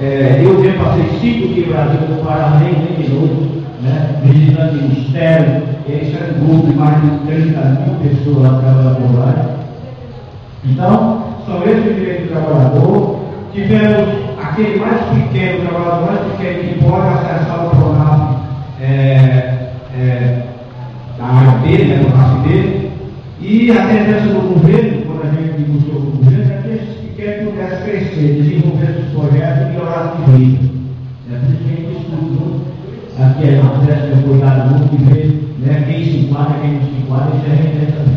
É, eu já passei cinco aqui no parava nem, nem minutos, né? visitando o ministério, eles eram um grupo de mais de 30 mil pessoas trabalhando lá. Então, são esses direitos do trabalhador. Tivemos aquele mais pequeno, o trabalhador mais pequeno que pode acessar o programa é, é, da área dele, né, do raça dele. E a tendência do governo, quando a gente buscou o governo, é que esses pequenos pudessem crescer, desenvolver os projetos e de vida. É que a gente estuda aqui é uma festa de cuidado muito que fez, né, quem se enquadra, quem não se enquadra, isso a gente tem essa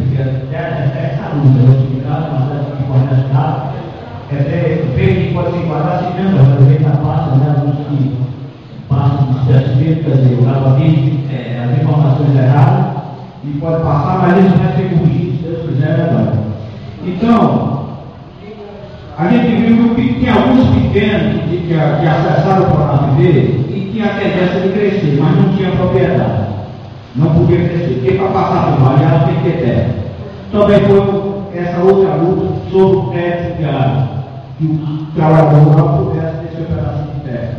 essa luta, eu se enquadra, uma festa que pode ajudar, é ver quem pode se enquadrar, se mesmo, a gente está passa, né, alguns que passam especificamente, quer dizer, o cara é, as informações erradas, e pode passar, mas isso vai ser corrigido, se Deus quiser, agora. Então, a gente viu que tem alguns pequenos que, que, que acessaram o programa dele, tinha a tendência de crescer, mas não tinha propriedade. Não podia crescer. Porque para passar por vale ela tem que ter terra. Também foi essa outra luta sobre o crédito de água. Que o trabalhador rural pudesse ter seu pedaço de terra.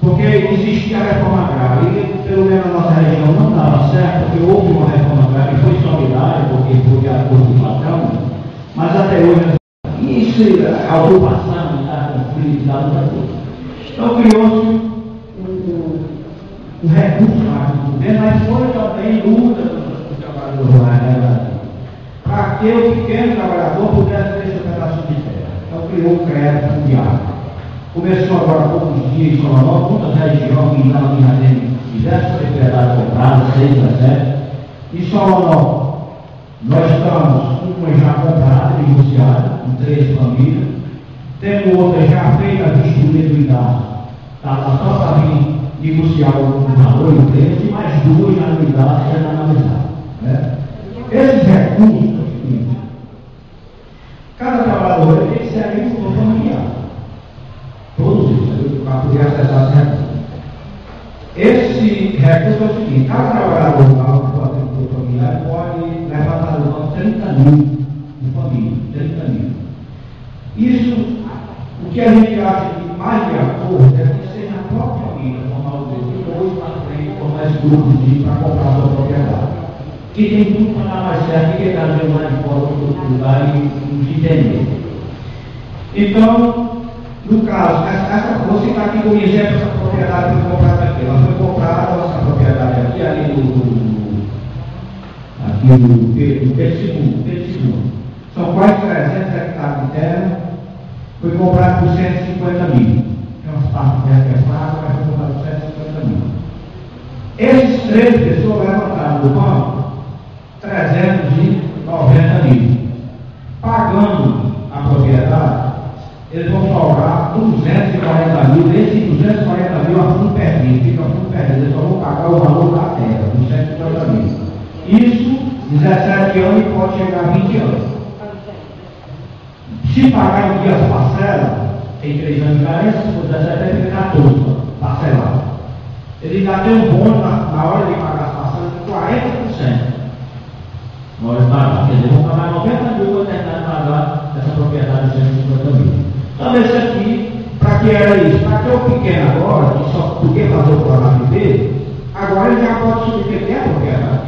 Porque existia a reforma agrária. E pelo menos na nossa região não dava certo, porque houve uma reforma agrária que foi solidária, porque foi a acordo do patrão, mas até hoje isso, a ocupação, está conflito, está outra. Então criou-se o recurso lá do governo, mas foi também luta dos trabalhadores lá, né, para que o pequeno trabalhador pudesse ter seu pedaço de terra. Então criou o crédito mundial. Começou agora poucos dias em Solonó, muitas regiões que já tem diversas propriedades compradas, seis sete. Em Solonó, nós estamos com uma já comprada, negociada, com três famílias. Temos outra já feita a vistoria do IDAS. Está lá só para vir negociar o valor e o preço e mais duas anuidades sendo analisadas. Né? Esses recursos são o seguinte: cada trabalhador tem que ser agricultor familiar. Todos eles, para poder acessar esse recurso. Esse recurso é o seguinte: cada trabalhador do agricultor familiar pode levantar o nome 30 mil de família, 30 mil. Isso, o que a gente acha que mais de acordo é que seja a própria família depois para frente formar esse grupo de para comprar a sua propriedade. Que tem tudo para dar mais certo que está vendo lá de fora do outro lugar e nos entender. Então, no caso, essa, essa, você está aqui como exemplo essa propriedade foi comprada aqui. Ela foi comprada, essa propriedade aqui, ali no, no aqui no, no II, Pedro II. Quase 300 hectares de terra, foi comprado por 150 mil. Tem umas partes reservadas, mas foi comprado por 150 esses três pessoas levantaram do banco 390 mil. Pagando a propriedade, eles vão sobrar 240 mil. Desses 240 mil, a fundo perdido, fica a fundo perdido. Eles só vão pagar o valor da terra, 250 mil. Isso, 17 anos e pode chegar a 20 anos. Se pagar em dias parcelas, tem 3 anos de carência, se for 17 anos, tem 14 parcelado ele ainda tem um bônus na, na hora de pagar as passagens de 40%. Na hora de pagar. Quer dizer, vão pagar 90 mil para terminar de pagar essa propriedade de 150 mil. Então, esse aqui, para que era isso? Para que o pequeno agora, que só podia fazer o programa dele, agora ele já pode subir, porque a propriedade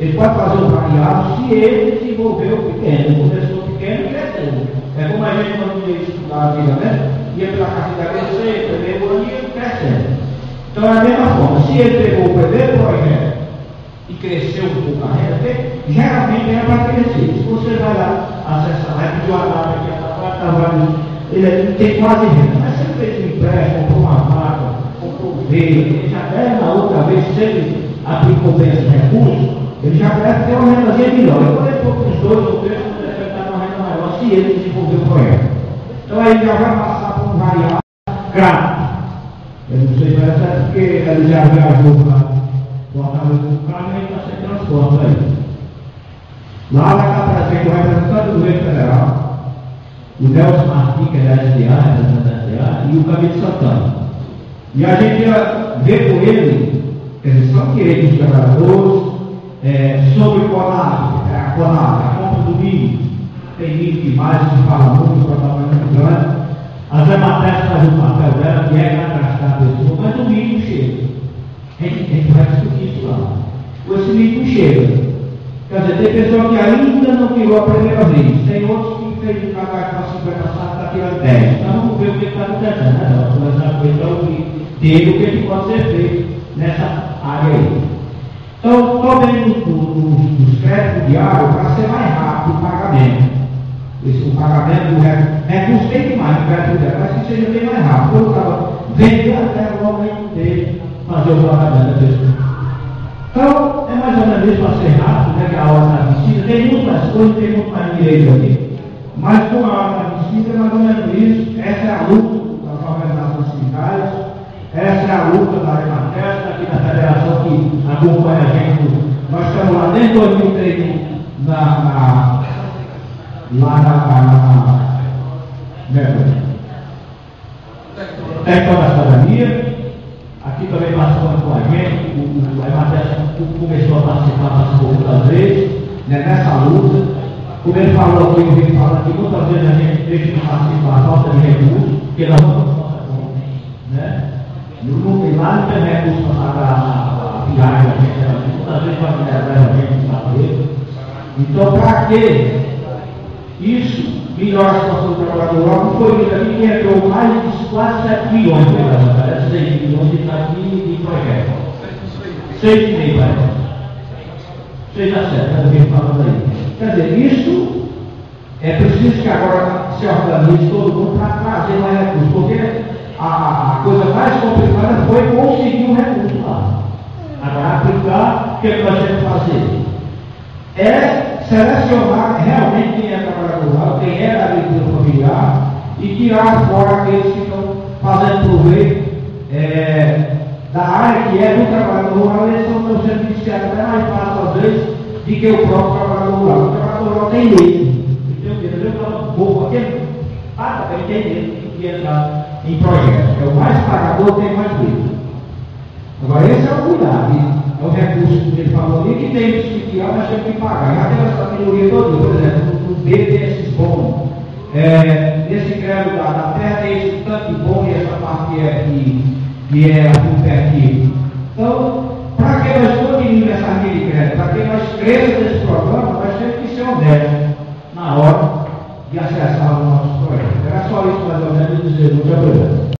Ele pode fazer o variável se ele desenvolver o pequeno. Ele começou pequeno e cresceu. É como a gente quando ia estudar antigamente, ia pela casa da receita, primeiro ano ia crescendo. Então é a mesma forma, se ele pegou o primeiro projeto e cresceu um pouco a renda dele, geralmente é para crescer. Se você vai lá acessar, vai pedir uma data aqui, a trabalho, ele tem quase renda. Mas se ele fez um empréstimo, comprou uma vaca, comprou veio, ele já deve na outra vez, se ele aplicou bem esses recursos, ele já deve ter uma rendazinha melhor. E quando ele for para os dois ou três, ele deve estar uma renda maior se ele o projeto. Então ele já vai passar por um variável grátis. Eu não sei se é porque ele já viajou para Fortaleza do carro e está sem transporte aí. Lá vai estar presente o representante do governo federal, o Nelson Martins, que é da SDA, representante da SDA, e o Camilo Santana. E a gente ia ver com ele, dizer, são direitos dos trabalhadores, é, sobre o CONAB, é, a CONAB, a compra do milho. Tem milho que mais se fala muito, o trabalho muito grande As matérias fazem o papel dela, que é cadastrar a pessoa, mas o mínimo chega. A gente, a gente vai discutir isso lá. Esse mínimo chega. Quer dizer, tem pessoa que ainda não tirou a primeira vez, tem outros que fez um cadastro para 50 safras, está tirando 10. Então vamos ver o que está acontecendo, né? Vamos começar com que tem o que pode ser feito nessa área aí. Então, vendo os créditos diários para ser mais rápido o pagamento. Esse, o pagamento do recurso tem que mais, o crédito diário, mas que seja bem mais rápido. Eu estava vender até o momento dele fazer o pagamento pessoa. Então, é mais ou menos isso para ser rápido, né, que a hora da visita. Tem muitas coisas, tem muito mais direito aqui. Mas com a hora da visita, é mais ou menos isso. Essa é a luta das organizações sindicais, essa é a luta da Aremateska, aqui da federação que acompanha a gente. Nós estamos lá desde 2003 na, na, lá na né, Técnica da cidadania, aqui também participando com a gente, o, a começou a participar, participou muitas vezes, né, nessa luta. Como ele falou aqui, vim falando que muitas vezes a gente deixa de participar, falta de recursos, porque nós nossa conta. Né? No, lá não tem recursos para a, a viagem da gente, muitas vezes vai levar a gente para. Então, para que isso melhora a situação do trabalhador logo foi isso aqui que entrou mais de quase 7 milhões de reais, parece 6 milhões de aqui de projeto. 6,5 parece. 6 a 7, está bem falando aí. Quer dizer, isso é preciso que agora se organize todo mundo para trazer mais recursos, porque a, a, coisa mais complicada foi conseguir um recurso lá. Agora aplicar, o que, é que nós temos que fazer? É selecionar tirar fora aqueles que estão fazendo proveito é, da área que é do trabalhador rural, eles estão sendo beneficiados até mais fácil às vezes do que o próprio trabalhador rural. O trabalhador rural tem medo. Entendeu? Então, vou aquele paga para entender que entrar em projetos. É o mais pagador tem mais medo. Agora esse é o cuidado. É o recurso que ele falou ali que tem que tirar, mas tem que pagar. Tem essa melhoria toda, por exemplo, no B tem esses bons. É, nesse grande lugar. da terra tem esse tanto bom e essa parte que é, que, que é a aqui. Então,